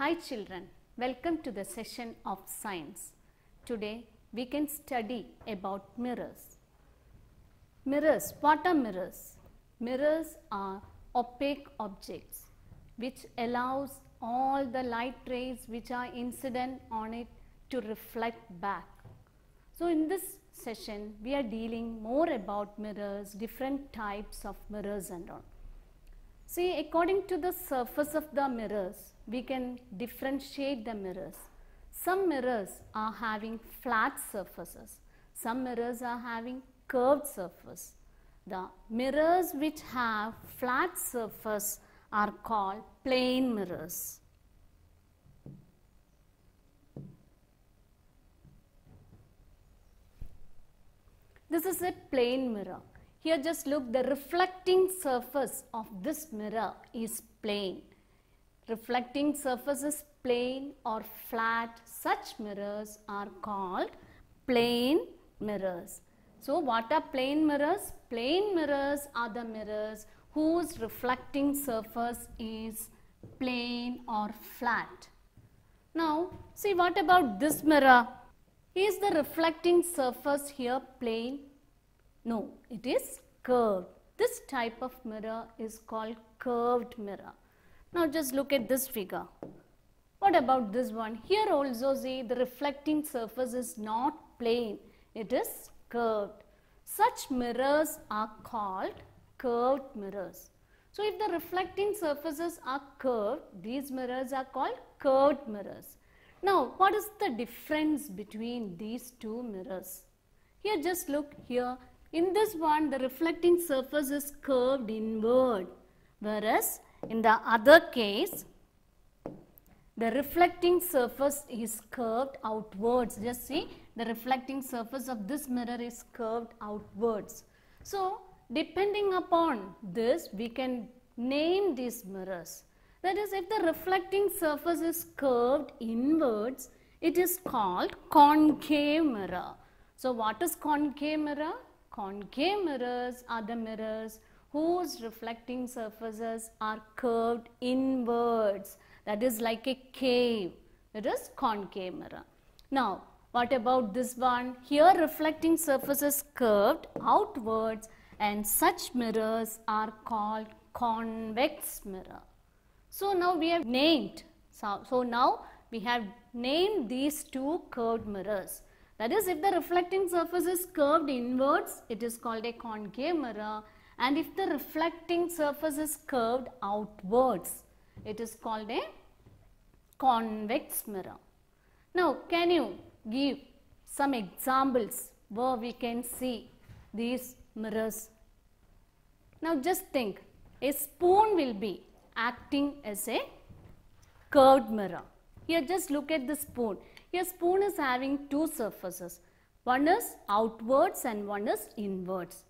Hi children, welcome to the session of science. Today we can study about mirrors. Mirrors, what are mirrors? Mirrors are opaque objects which allows all the light rays which are incident on it to reflect back. So in this session we are dealing more about mirrors, different types of mirrors and all. See, according to the surface of the mirrors, we can differentiate the mirrors. Some mirrors are having flat surfaces. Some mirrors are having curved surface. The mirrors which have flat surface are called plane mirrors. This is a plane mirror. Here just look the reflecting surface of this mirror is plane. Reflecting surface is plane or flat. Such mirrors are called plane mirrors. So what are plane mirrors? Plane mirrors are the mirrors whose reflecting surface is plane or flat. Now see what about this mirror? Is the reflecting surface here plane? No, it is curved. This type of mirror is called curved mirror. Now just look at this figure. What about this one? Here also see the reflecting surface is not plane. It is curved. Such mirrors are called curved mirrors. So if the reflecting surfaces are curved, these mirrors are called curved mirrors. Now what is the difference between these two mirrors? Here just look here. In this one the reflecting surface is curved inward whereas in the other case the reflecting surface is curved outwards. Just see the reflecting surface of this mirror is curved outwards. So depending upon this we can name these mirrors. That is if the reflecting surface is curved inwards it is called concave mirror. So what is concave mirror? Concave mirrors are the mirrors whose reflecting surfaces are curved inwards that is like a cave. It is concave mirror. Now, what about this one? Here reflecting surfaces curved outwards and such mirrors are called convex mirror. So, now we have named. So, so now we have named these two curved mirrors. That is if the reflecting surface is curved inwards, it is called a concave mirror and if the reflecting surface is curved outwards, it is called a convex mirror. Now, can you give some examples where we can see these mirrors? Now, just think a spoon will be acting as a curved mirror. Here just look at the spoon. Here spoon is having two surfaces. One is outwards and one is inwards.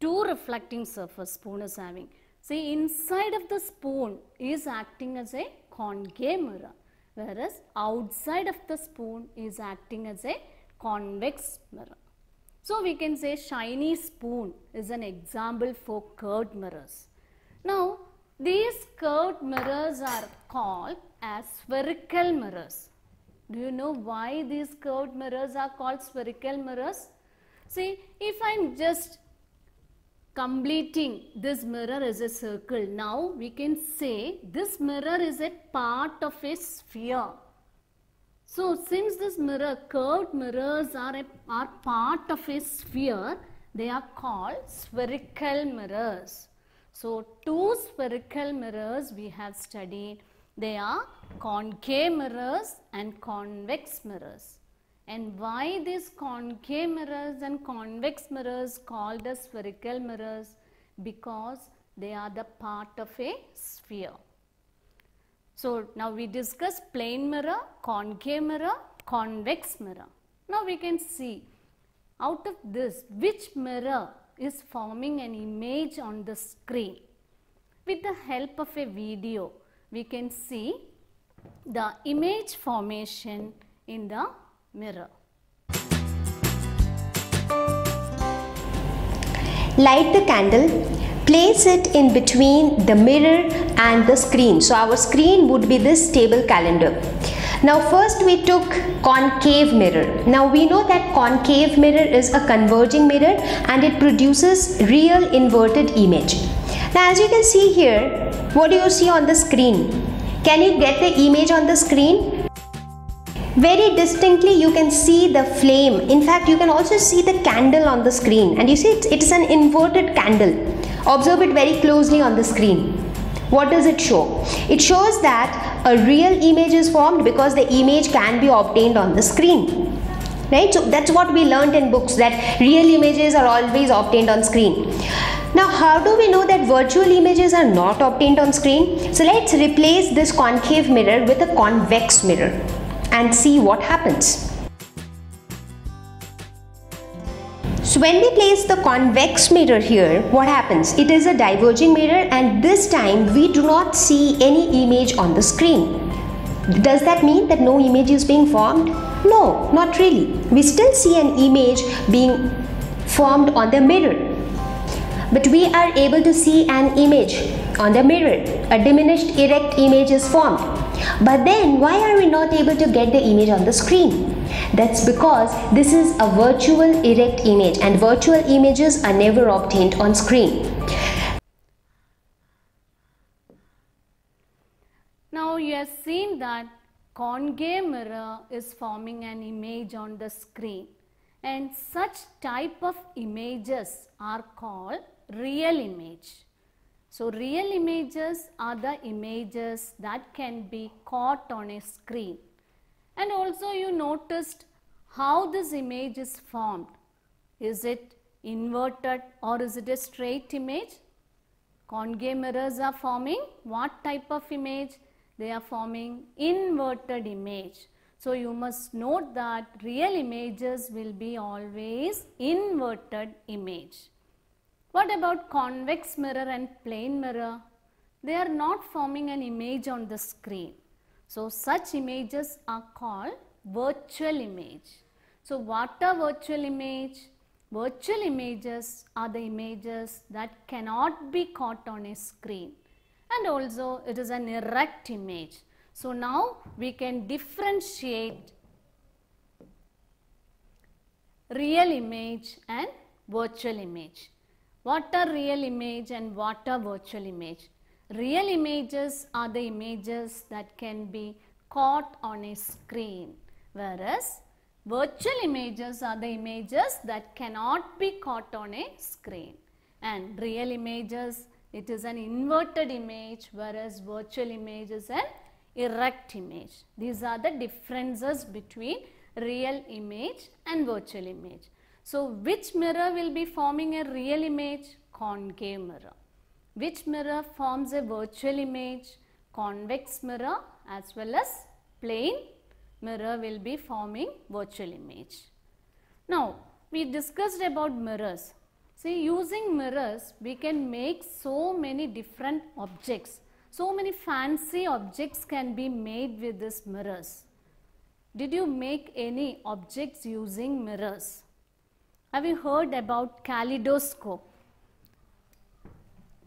Two reflecting surface spoon is having. See inside of the spoon is acting as a concave mirror whereas outside of the spoon is acting as a convex mirror. So we can say shiny spoon is an example for curved mirrors. Now these curved mirrors are called as spherical mirrors. Do you know why these curved mirrors are called spherical mirrors? See, if I am just completing this mirror as a circle, now we can say this mirror is a part of a sphere. So, since this mirror, curved mirrors are, a, are part of a sphere, they are called spherical mirrors. So, two spherical mirrors we have studied. They are concave mirrors and convex mirrors. And why these concave mirrors and convex mirrors called as spherical mirrors? Because they are the part of a sphere. So, now we discuss plane mirror, concave mirror, convex mirror. Now we can see out of this which mirror is forming an image on the screen. With the help of a video, we can see the image formation in the mirror. Light the candle place it in between the mirror and the screen. So our screen would be this table calendar. Now first we took concave mirror. Now we know that concave mirror is a converging mirror and it produces real inverted image. Now as you can see here, what do you see on the screen? Can you get the image on the screen? very distinctly you can see the flame. In fact you can also see the candle on the screen. And you see it, it is an inverted candle. Observe it very closely on the screen. What does it show? It shows that a real image is formed because the image can be obtained on the screen. Right? So that's what we learned in books that real images are always obtained on screen now how do we know that virtual images are not obtained on screen so let's replace this concave mirror with a convex mirror and see what happens. So when we place the convex mirror here, what happens? It is a diverging mirror and this time we do not see any image on the screen. Does that mean that no image is being formed? No, not really. We still see an image being formed on the mirror. But we are able to see an image on the mirror. A diminished erect image is formed. But then why are we not able to get the image on the screen? That's because this is a virtual erect image and virtual images are never obtained on screen. Now you have seen that concave mirror is forming an image on the screen and such type of images are called real image. So real images are the images that can be caught on a screen. And also you noticed how this image is formed. Is it inverted or is it a straight image? Concave mirrors are forming what type of image? They are forming inverted image. So you must note that real images will be always inverted image. What about convex mirror and plane mirror? They are not forming an image on the screen. So such images are called virtual image. So what are virtual image? Virtual images are the images that cannot be caught on a screen and also it is an erect image. So now we can differentiate real image and virtual image. What are real image and what are virtual image? Real images are the images that can be caught on a screen whereas virtual images are the images that cannot be caught on a screen and real images it is an inverted image whereas virtual image is an erect image. These are the differences between real image and virtual image. So, which mirror will be forming a real image? Concave mirror. Which mirror forms a virtual image? Convex mirror as well as plane mirror will be forming virtual image. Now, we discussed about mirrors. See, using mirrors, we can make so many different objects. So many fancy objects can be made with these mirrors. Did you make any objects using mirrors? Have you heard about kaleidoscope?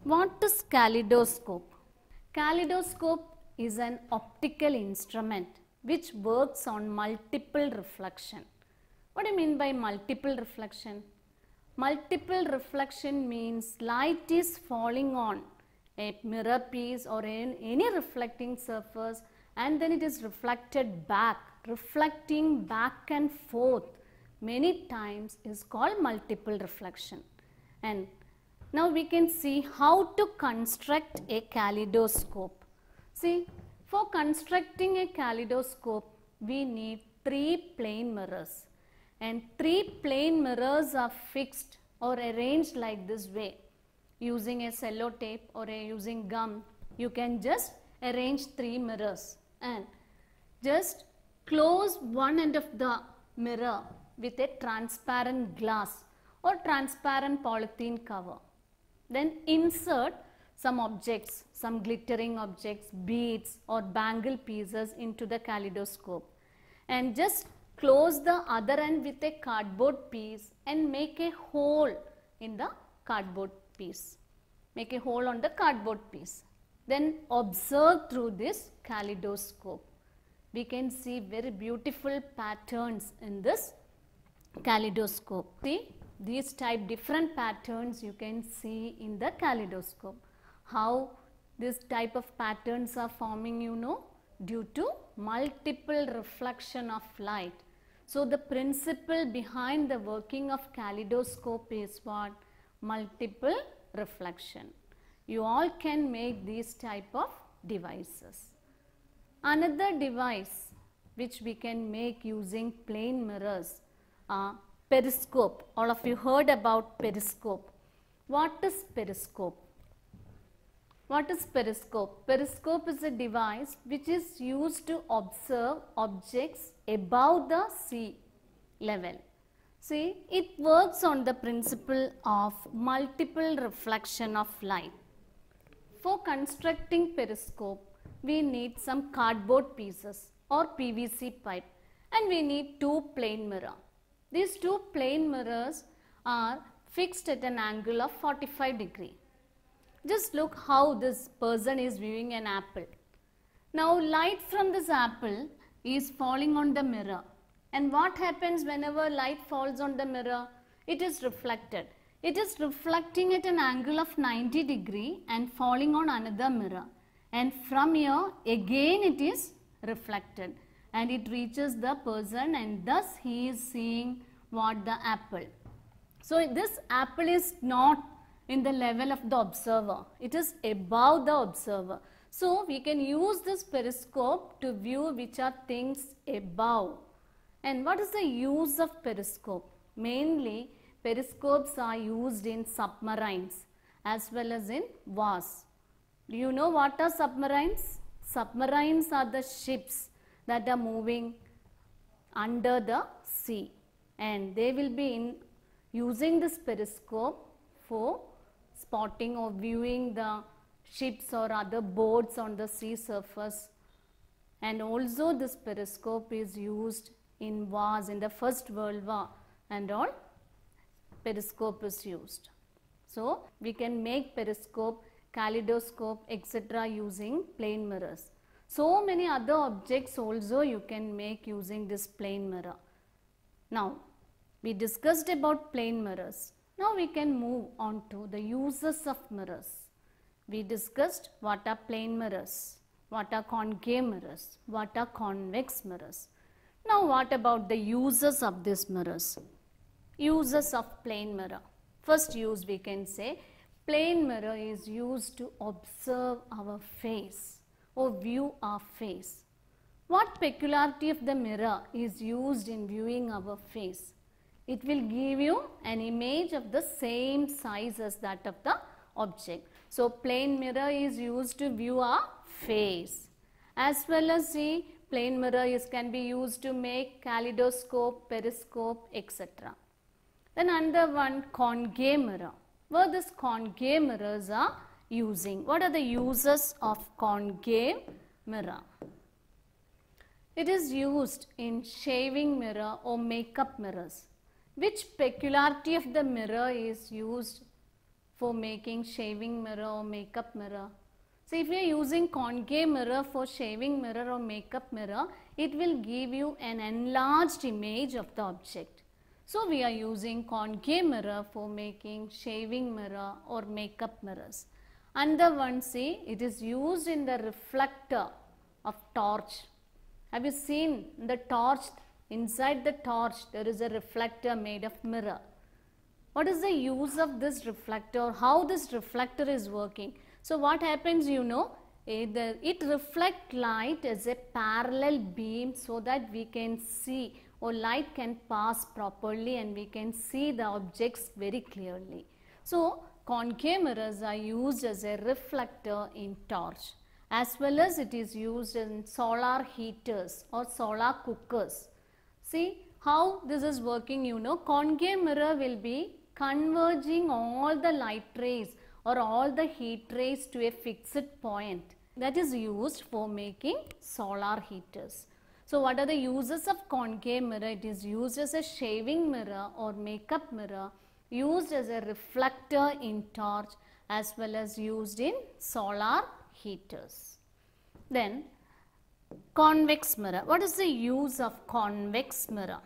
What is kaleidoscope? Kaleidoscope is an optical instrument which works on multiple reflection. What do you mean by multiple reflection? Multiple reflection means light is falling on a mirror piece or in any reflecting surface and then it is reflected back, reflecting back and forth many times is called multiple reflection. And now we can see how to construct a kaleidoscope. See, for constructing a kaleidoscope, we need three plane mirrors. And three plane mirrors are fixed or arranged like this way. Using a sellotape or a using gum, you can just arrange three mirrors and just close one end of the mirror with a transparent glass or transparent polythene cover. Then insert some objects, some glittering objects, beads or bangle pieces into the kaleidoscope and just close the other end with a cardboard piece and make a hole in the cardboard piece. make a hole on the cardboard piece. Then observe through this kaleidoscope. We can see very beautiful patterns in this kaleidoscope. See these type different patterns you can see in the kaleidoscope. How this type of patterns are forming you know due to multiple reflection of light. So the principle behind the working of kaleidoscope is what? Multiple reflection. You all can make these type of devices. Another device which we can make using plane mirrors periscope. All of you heard about periscope. What is periscope? What is periscope? Periscope is a device which is used to observe objects above the sea level. See, it works on the principle of multiple reflection of light. For constructing periscope, we need some cardboard pieces or PVC pipe and we need two plane mirror. These two plane mirrors are fixed at an angle of 45 degree. Just look how this person is viewing an apple. Now light from this apple is falling on the mirror. And what happens whenever light falls on the mirror? It is reflected. It is reflecting at an angle of 90 degree and falling on another mirror. And from here again it is reflected and it reaches the person and thus he is seeing what the apple. So this apple is not in the level of the observer. It is above the observer. So we can use this periscope to view which are things above. And what is the use of periscope? Mainly periscopes are used in submarines as well as in wars. Do you know what are submarines? Submarines are the ships that are moving under the sea and they will be in using this periscope for spotting or viewing the ships or other boats on the sea surface and also this periscope is used in wars in the first world war and all periscope is used. So, we can make periscope, kaleidoscope etc. using plane mirrors. So many other objects also you can make using this plane mirror. Now, we discussed about plane mirrors. Now we can move on to the uses of mirrors. We discussed what are plane mirrors, what are concave mirrors, what are convex mirrors. Now what about the uses of these mirrors? Uses of plane mirror. First use we can say plane mirror is used to observe our face or view our face. What peculiarity of the mirror is used in viewing our face? It will give you an image of the same size as that of the object. So, plane mirror is used to view our face. As well as the plane mirror is can be used to make kaleidoscope, periscope, etc. Then another one concave mirror. Where this concave mirrors are using. What are the uses of concave mirror? It is used in shaving mirror or makeup mirrors. Which peculiarity of the mirror is used for making shaving mirror or makeup mirror? So if you are using concave mirror for shaving mirror or makeup mirror, it will give you an enlarged image of the object. So we are using concave mirror for making shaving mirror or makeup mirrors. One see it is used in the reflector of torch. Have you seen the torch? Inside the torch there is a reflector made of mirror. What is the use of this reflector? How this reflector is working? So what happens you know? Eh, Either it reflect light as a parallel beam so that we can see or light can pass properly and we can see the objects very clearly. So concave mirrors are used as a reflector in torch as well as it is used in solar heaters or solar cookers. See how this is working you know concave mirror will be converging all the light rays or all the heat rays to a fixed point that is used for making solar heaters. So what are the uses of concave mirror? It is used as a shaving mirror or makeup mirror used as a reflector in torch as well as used in solar heaters. Then convex mirror. What is the use of convex mirror?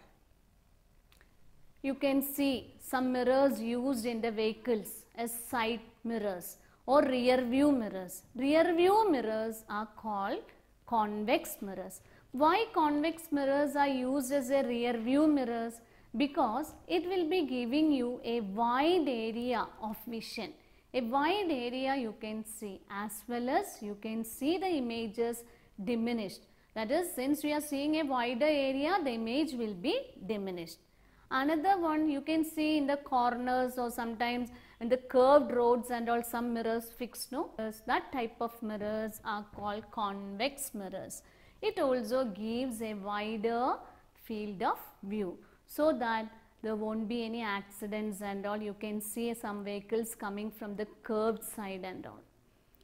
You can see some mirrors used in the vehicles as side mirrors or rear view mirrors. Rear view mirrors are called convex mirrors. Why convex mirrors are used as a rear view mirrors? Because it will be giving you a wide area of vision. A wide area you can see as well as you can see the images diminished. That is since we are seeing a wider area the image will be diminished. Another one you can see in the corners or sometimes in the curved roads and all some mirrors fixed no. That type of mirrors are called convex mirrors. It also gives a wider field of view so that there won't be any accidents and all. You can see some vehicles coming from the curved side and all.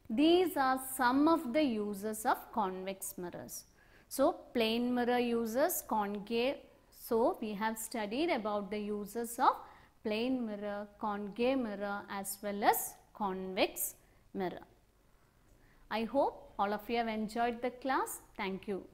These are some of the uses of convex mirrors. So, plane mirror uses concave. So, we have studied about the uses of plane mirror, concave mirror as well as convex mirror. I hope all of you have enjoyed the class. Thank you.